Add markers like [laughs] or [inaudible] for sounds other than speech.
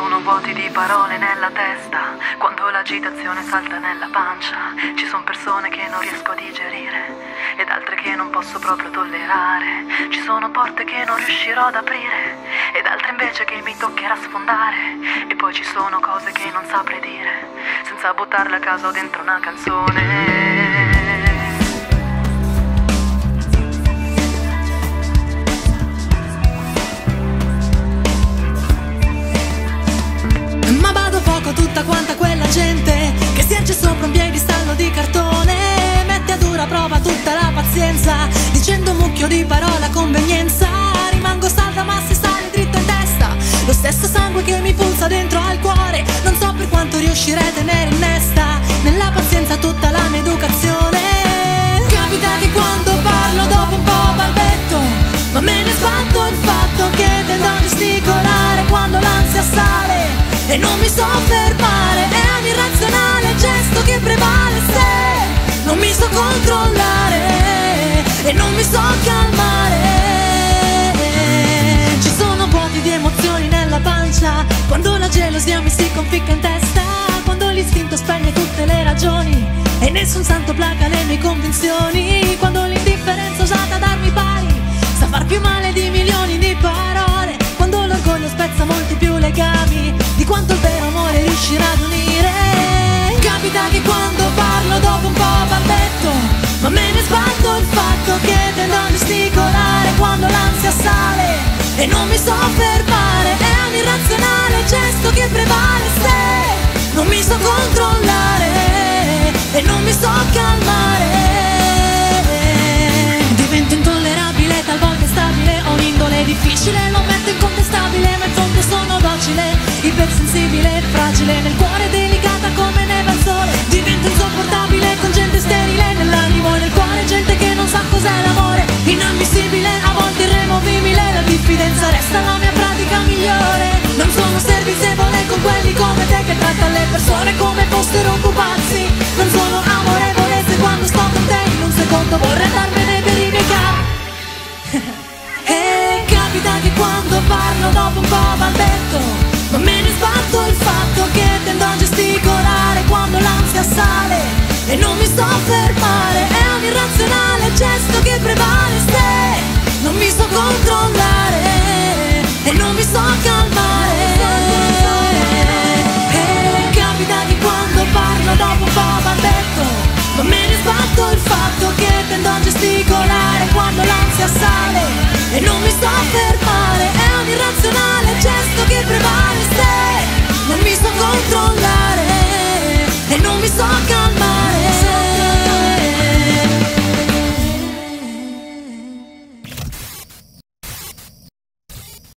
sono vuoti di parole nella testa, quando l'agitazione salta nella pancia, ci sono persone che non riesco a digerire ed altre che non posso proprio tollerare, ci sono porte che non riuscirò ad aprire ed altre invece che mi toccherà sfondare. E poi ci sono cose che non saprei dire senza buttarle a caso dentro una canzone. Mucchio di parola convenienza. Rimango salda ma si sale dritto in testa Lo stesso sangue che mi pulsa dentro al cuore. Non so per quanto riuscirei a tenere in testa Nella pazienza tutta la mia educazione. Capita che quando parlo dopo un po' balbetto Ma me ne sbatto il fatto che tendo a gesticolare quando l'ansia sale e non mi so fermare, è un irrazionale gesto che prevale e non mi so calmare. Ci sono vuoti di emozioni nella pancia, quando la gelosia mi si conficca in testa, quando l'istinto spegne tutte le ragioni. E nessun santo placa le mie convinzioni, quando l'indifferenza usata a darmi pari. Sa far più male di milioni di parole, quando l'orgoglio spezza molti più legami. Di quanto il vero amore riuscirà ad unire. Capita che quando e non mi fermare. Persone come fossero pupazzi. Non sono amorevole se quando sto con te in un secondo vorrei andarmene per i miei capi. [laughs] E capita che quando parlo dopo un po' balbetto Ma me ne sbatto il fatto che tendo a gesticolare quando l'ansia sale E non mi so fermare, è un irrazionale gesto che prevale se Non mi so controllare sabbia sale e non mi so fermare, è un irrazionale gesto che prevale sempre.